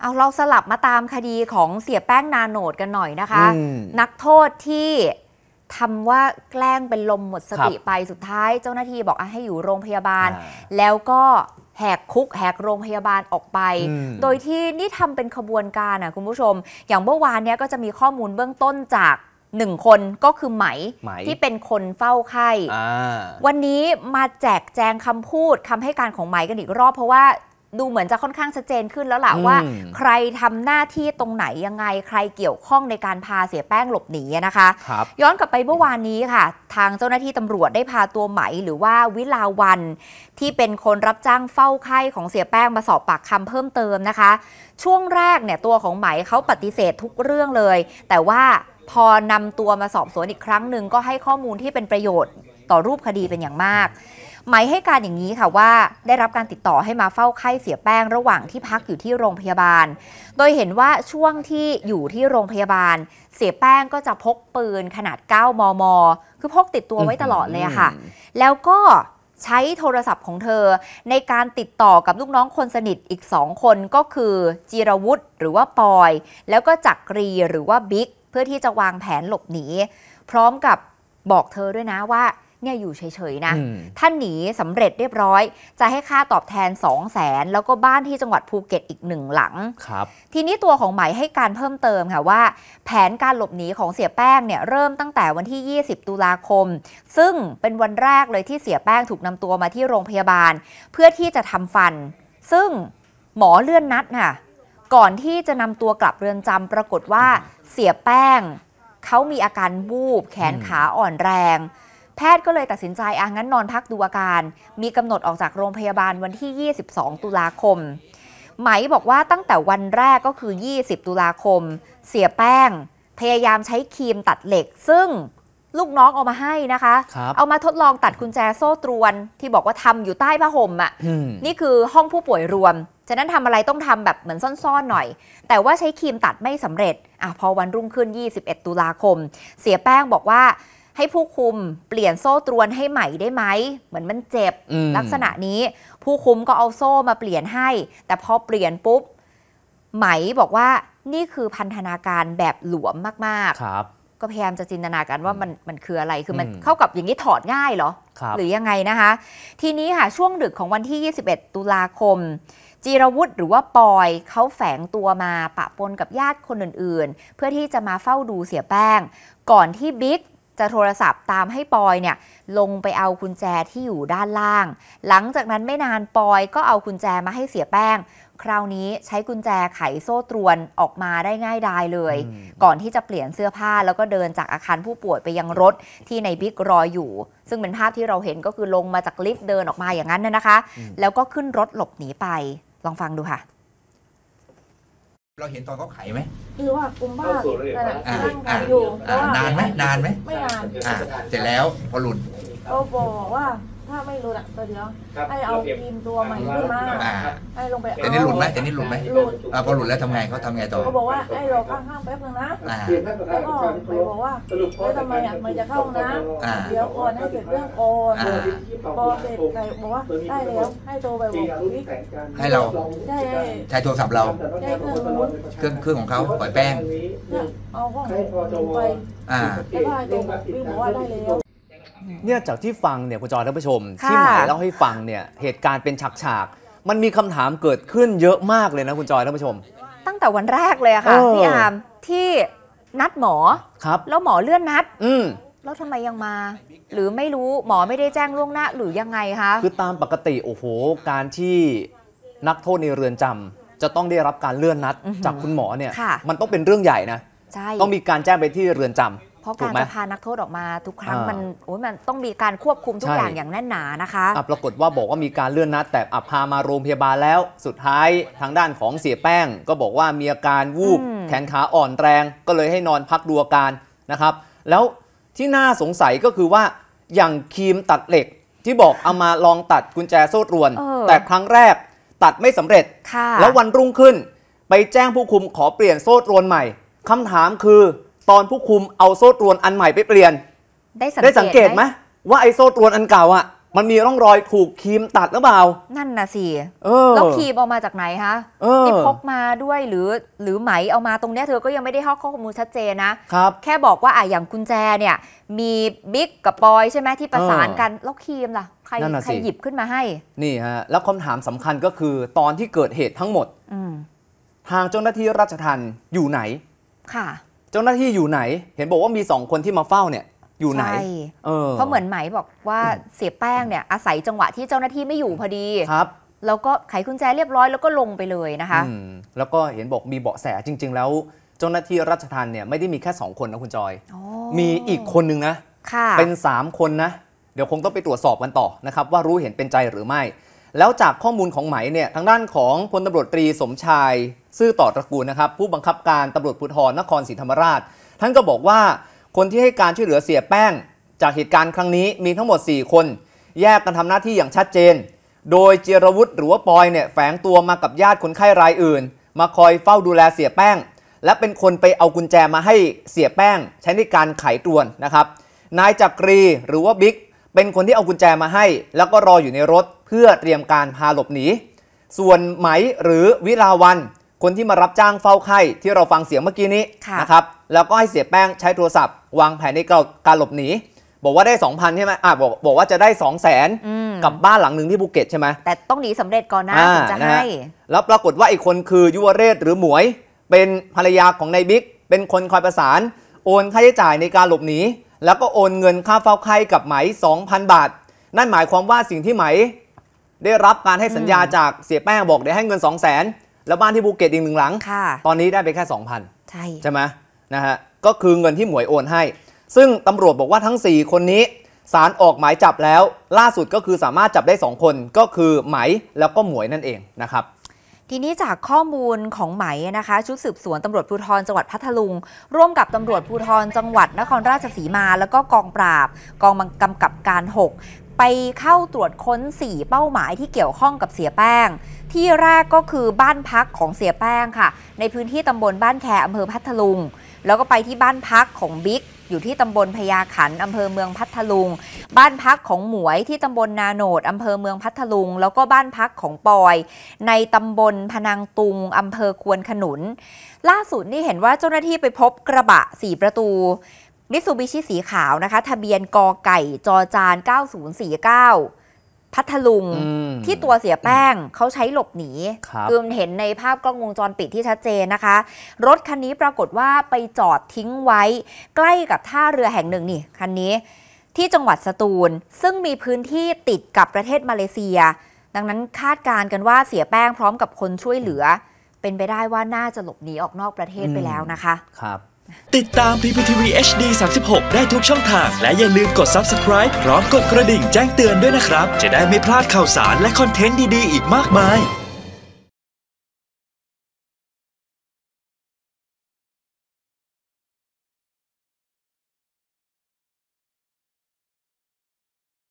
เอาเราสลับมาตามคดีของเสียแป้งนาโนดกันหน่อยนะคะอืมนักโทษที่ทำว่าแกล้งเป็นลมหมดสติครับไปสุดท้าย เจ้าหน้าที่บอกอะให้อยู่โรงพยาบาลอ่าแล้วก็แหกคุกแหกโรงพยาบาลออกไปอืมโดยที่นี่ทำเป็นขบวนการอะคุณผู้ชม อย่างเมื่อวานเนี้ยก็จะมีข้อมูลเบื้องต้นจากหนึ่งคนก็คือไหมไหมที่เป็นคนเฝ้าไข้อ่าวันนี้มาแจกแจงคำพูดคำให้การของไหมกันอีกรอบเพราะว่า ดูเหมือนจะค่อนข้างชัดเจนขึ้นแล้วล่ะอืมว่า ใครทำหน้าที่ตรงไหนยังไง ใครเกี่ยวข้องในการพาเสียแป้งหลบหนีนะคะครับย้อนกลับไปเมื่อวานนี้ค่ะ ทางเจ้าหน้าที่ตำรวจได้พาตัวไหมหรือว่าวิลาวัน ที่เป็นคนรับจ้างเฝ้าไข้ของเสียแป้งมาสอบปากคำเพิ่มเติมนะคะ ช่วงแรกเนี่ยตัวของไหมเขาปฏิเสธทุกเรื่องเลย แต่ว่าพอนำตัวมาสอบสวนอีกครั้งหนึ่งก็ให้ข้อมูลที่เป็นประโยชน์ต่อรูปคดีเป็นอย่างมาก ไหมให้การอย่างนี้ค่ะว่าได้รับการติดต่อให้มาเฝ้าไข้เสียแป้งระหว่างที่พักอยู่ที่โรงพยาบาล โดยเห็นว่าช่วงที่อยู่ที่โรงพยาบาล เสียแป้งก็จะพกปืนขนาด 9 มม คือพกติดตัวไว้ตลอดเลยค่ะ แล้วก็ใช้โทรศัพท์ของเธอ ในการติดต่อกับลูกน้องคนสนิทอีก2คนก็คือจีรวุฒิหรือว่าปอย แล้วก็จักรีหรือว่าบิ๊กเพื่อที่จะวางแผนหลบหนี พร้อมกับบอกเธอด้วยนะว่า เนี่ยอยู่เฉยๆนะอืมถ้าหนีสำเร็จเรียบร้อย จะให้ค่าตอบแทน 2 0 0แสนแล้วก็บ้านที่จังหวัดภูเก็ตอีกหนึ่งหลังครับทีนี้ตัวของไหมให้การเพิ่มเติมค่ะว่า แผนการหลบหนีของเสียแป้งเนี่ยเริ่มตั้งแต่วันที่ 20 ตุลาคม ซึ่งเป็นวันแรกเลยที่เสียแป้งถูกนำตัวมาที่โรงพยาบาล เพื่อที่จะทำฟัน ซึ่งหมอเลื่อนนัดค่ะก่อนที่จะนำตัวกลับเรือนจำปรากฏว่าเสียแป้ง เขามีอาการวูบแขนขาอ่อนแรง แพทย์ก็เลยตัดสินใจอะงั้นนอนพักดูอาการ มีกำหนดออกจากโรงพยาบาลวันที่ 22 ตุลาคม ไหมบอกว่าตั้งแต่วันแรกก็คือ 20 ตุลาคม เสียแป้ง พยายามใช้ครีมตัดเหล็ก ซึ่งลูกน้องเอามาให้นะคะครับเอามาทดลองตัดกุญแจโซ่ตรวน ที่บอกว่าทำอยู่ใต้ผ้าห่มอะอืมนี่คือห้องผู้ป่วยรวม ฉะนั้นทำอะไรต้องทำแบบเหมือนซ่อนๆหน่อย แต่ว่าใช้ครีมตัดไม่สำเร็จอะพอวันรุ่งขึ้น 21 ตุลาคม เสียแป้งบอกว่า ให้ผู้คุมเปลี่ยนโซ่ตรวนให้ใหม่ได้ไหม เหมือนมันเจ็บอืมลักษณะนี้ผู้คุมก็เอาโซ่มาเปลี่ยนให้ แต่พอเปลี่ยนปุ๊บ ไหมบอกว่านี่คือพันธนาการแบบหลวมมากๆครับก็พยายามจะจินตนาการว่ามันมันคืออะไร คือมันอืมเข้ากับอย่างนี้ถอดง่ายเหรอครับหรือยังไงนะคะ ทีนี้ค่ะช่วงดึกของวันที่ 21 ตุลาคม จีรวุฒิหรือว่าปอยเขาแฝงตัวมาปะปนกับญาติคนอื่นๆ เพื่อที่จะมาเฝ้าดูเสียแป้ง ก่อนที่บิ๊ก จะโทรศัพท์ตามให้ปอยเนี่ยลงไปเอากุญแจที่อยู่ด้านล่าง หลังจากนั้นไม่นานปอยก็เอากุญแจมาให้เสียแป้ง คราวนี้ใช้กุญแจไขโซ่ตรวนออกมาได้ง่ายดายเลยอืมก่อนที่จะเปลี่ยนเสื้อผ้าแล้วก็เดินจากอาคารผู้ป่วยไปยังรถที่ในบิ๊กรออยู่ ซึ่งเป็นภาพที่เราเห็นก็คือลงมาจากลิฟต์เดินออกมาอย่างนั้นน่ะนะคะ แล้วก็ขึ้นรถหลบหนีไป ลองฟังดูค่ะ เราเห็นตอนเขาไขไหมคือว่ากลุ่มบ้านั่นน่ะอ่านั่งอ่าขายอยู่แต่อ่าว่านานไหมนานไหมไม่นานอ่าเสร็จแล้วพอหลุด เขาบอกว่า ถ้าไม่รู้อะตัวเดียว ให้เอาครีมตัวใหม่ขึ้นมาอ่าให้ลงไปเอาแต่นี่หลุดไหมแต่นี่หลุดไหมหลุดอ่าพอหลุดแล้วทำไงเขาทำไงต่อเขาบอกว่าให้รอข้างๆแป๊บนึงนะอ่าแล้วก็ไปบอกว่าแล้วทำไมอะมันจะเข้าห้องน้อ่าำเดี๋ยวก่อนให้เสร็จเรื่องก่อนอ่าพอเสร็จไก่บอกว่าได้แล้วให้โทรไปบอกวิกให้เราใช่ให้ใช้โทรศัพท์เราใช่เครื่องนู้นเครื่องเครื่องของเขาปล่อยแป้งเนี่ยเอาห้องนู้นไปอ่าแล้วก็ให้โทรบอกวิกบอกว่าได้แล้ว เนี่ยจากที่ฟังเนี่ยคุณจอยท่านผู้ชมค่ะที่หมายเล่าให้ฟังเนี่ยเหตุการณ์เป็นฉากๆมันมีคำถามเกิดขึ้นเยอะมากเลยนะคุณจอยท่านผู้ชม ตั้งแต่วันแรกเลยอะค่ะเออพี่อาร์มที่นัดหมอครับแล้วหมอเลื่อนนัด อืมแล้วทำไมยังมา หรือไม่รู้หมอไม่ได้แจ้งล่วงหน้าหรือยังไงคะคือตามปกติโอ้โห การที่นักโทษในเรือนจำจะต้องได้รับการเลื่อนนัดอื้อหือจากคุณหมอเนี่ยค่ะมันต้องเป็นเรื่องใหญ่นะใช่ต้องมีการแจ้งไปที่เรือนจำ เพราะถูกากรไหมจะพานักโทษออกมาทุกครั้งอ่ามัมันโอ้ยมันต้องมีการควบคุมทุกใช่อย่างอย่างแน่นหนานะคะอะปรากฏว่าบอกว่ามีการเลื่อนนัด แต่อัพพามาโรงพยาบาลแล้ว สุดท้ายทางด้านของเสียแป้ง ก็บอกว่ามีอาการวูบอืมแขนขาอ่อนแรง ก็เลยให้นอนพักดูอาการนะครับ แล้วที่น่าสงสัยก็คือว่าอย่างครีมตัดเหล็ก ที่บอกเอามาลองตัดกุญแจโซ่ตรวนเออแต่ครั้งแรกตัดไม่สำเร็จค่ะแล้ววันรุ่งขึ้น ไปแจ้งผู้คุมขอเปลี่ยนโซ่ตรวนใหม่คำถามคือ ตอนผู้คุมเอาโซ่ตรวนอันใหม่ไปเปลี่ยน ได้สังได้สังเกตไหมมว่าไอ้โซ่ตรวนอันเก่าอะมันมีร่องรอยถูกครีมตัดหรือเปล่า นั่นน่ะสิเออแล้วครีมเอามาจากไหนคะเออนี่พกมาด้วยหรือหรือไหมเอามาตรงเนี้ยเธอก็ยังไม่ได้ให้ข้อมูลชัดเจนนะครับ แค่บอกว่าอะอย่างกุญแจเนี่ย มีบิ๊กกับปอยใช่ไหมที่ประสานกันแล้วครีมล่ะใครนั่นน่ะสิใครหยิบขึ้นมาให้ นี่ฮะแล้วคำถามสำคัญก็คือตอนที่เกิดเหตุทั้งหมดอืมทางเจ้าหน้าที่ราชทัณฑ์อยู่ไหนค่ะ เจ้าหน้าที่อยู่ไหน เห็นบอกว่ามีสองคนที่มาเฝ้าเนี่ย อยู่ไหนใช่เออเพราะเหมือนไหมบอกว่าเสียแป้งเนี่ยอาศัยจังหวะที่เจ้าหน้าที่ไม่อยู่พอดี ครับแล้วก็ไขกุญแจเรียบร้อยแล้วก็ลงไปเลยนะคะ อืมแล้วก็เห็นบอกมีเบาะแสจริง ๆ แล้ว เจ้าหน้าที่ราชทัณฑ์เนี่ยไม่ได้มีแค่2คนนะคุณจอย อ๋อมีอีกคนนึงนะ ค่ะ เป็น 3 คนนะ เดี๋ยวคงต้องไปตรวจสอบกันต่อนะครับ ว่ารู้เห็นเป็นใจหรือไม่ แล้วจากข้อมูลของไหมเนี่ยทางด้านของพลตำรวจตรีสมชาย ซื่อต่อตระกูลนะครับผู้บังคับการตำรวจภูธรนครศรีธรรมราช ท่านก็บอกว่าคนที่ให้การช่วยเหลือเสียแป้ง จากเหตุการณ์ครั้งนี้มีทั้งหมด 4 คน แยกกันทำหน้าที่อย่างชัดเจน โดยเจรวุฒิหรือว่าปอยเนี่ยแฝงตัวมากับญาติคนไข้รายอื่น มาคอยเฝ้าดูแลเสียแป้ง และเป็นคนไปเอากุญแจมาให้เสียแป้ง ใช้ในการไขตรวนนะครับนายจักรีหรือว่าบิ๊กเป็นคนที่เอากุญแจมาให้ แล้วก็รออยู่ในรถ พื่อเตรียมการพาหลบหนี ส่วนไหมหรือวิลาวัน คนที่มารับจ้างเฝ้าไข้ที่เราฟังเสียงเมื่อกี้นี้ค่ะนะครับ แล้วก็ให้เสียแป้งใช้โทรศัพท์ วางแผนในการหลบหนี บอกว่าได้ 2,000 ใช่ไหมอะบอกบอกว่าจะได้ 2 0 0 0 0นอืมกับบ้านหลังหนึ่งที่ภูเก็ตใช่ไหมแต่ต้องหนีสำเร็จก่อนนะอ่าถึงจะนะฮะให้ แล้วปรากฏว่าอีกคนคือยุวเรศหรือหมวย เป็นภรรยาของนายบิ๊ก เป็นคนคอยประสาน โอนค่าใช้จ่ายในการหลบหนี แล้วก็โอนเงินค่าเฝ้าไข้กับไหม2,000 บาท นั่นหมายความว่าสิ่งที่ไหม ได้รับการให้สัญญาจากเสียแป้งบอกเดี๋ยวให้เงิน 2 0 0 0 0 0แล้วบ้านที่ภูเก็ตอีกหนึ่งหลังค่ะตอนนี้ได้ไปแค่ 2,000 ใช่ใช่ไหมนะฮะก็คือเงินที่หมวยโอนให้ ซึ่งตำรวจบอกว่าทั้ง 4 คนนี้สารออกหมายจับแล้ว ล่าสุดก็คือสามารถจับได้ 2 คนก็คือไหมแล้วก็หมวยนั่นเองนะครับทีนี้จากข้อมูลของไหมนะคะ ชุดสืบสวนตำรวจภูธรจังหวัดพัทลุง ร่วมกับตำรวจภูธรจังหวัดนครราชสีมา แล้วก็กองปราบ กองกำกับการ 6 ไปเข้าตรวจค้น 4 เป้าหมายที่เกี่ยวข้องกับเสียแป้ง ที่แรกก็คือบ้านพักของเสียแป้งค่ะ ในพื้นที่ตำบลบ้านแคอำเภอพัทลุง แล้วก็ไปที่บ้านพักของบิ๊กอยู่ที่ตำบลพญาขันอำเภอเมืองพัทลุง บ้านพักของหมวยที่ตำบลนาโหนดอำเภอเมืองพัทลุง แล้วก็บ้านพักของปอย ในตำบลพนังตุงอำเภอควนขนุน ล่าสุดนี่เห็นว่าเจ้าหน้าที่ไปพบกระบะ4ประตู มิตซูบิชิสีขาวนะคะ ทะเบียนกอไก่จอจาน 9049 พัทลุงอืมที่ตัวเสียแป้งเขาใช้หลบหนีครับอเห็นในภาพกล้องวงจรปิดที่ชัดเจนนะคะ รถคันนี้ปรากฏว่าไปจอดทิ้งไว้ ใกล้กับท่าเรือแห่งหนึ่งนี่คันนี้ที่จังหวัดสตูล ซึ่งมีพื้นที่ติดกับประเทศมาเลเซีย ดังนั้นคาดการณ์กันว่าเสียแป้งพร้อมกับคนช่วยเหลือ เป็นไปได้ว่าน่าจะหลบหนีออกนอกประเทศไปแล้วนะคะ ครับ ติดตาม PPTV HD 36 ได้ทุกช่องทาง และอย่าลืมกด Subscribe พร้อมกดกระดิ่งแจ้งเตือนด้วยนะครับ จะได้ไม่พลาดข่าวสารและคอนเทนต์ดี ๆ อีกมากมาย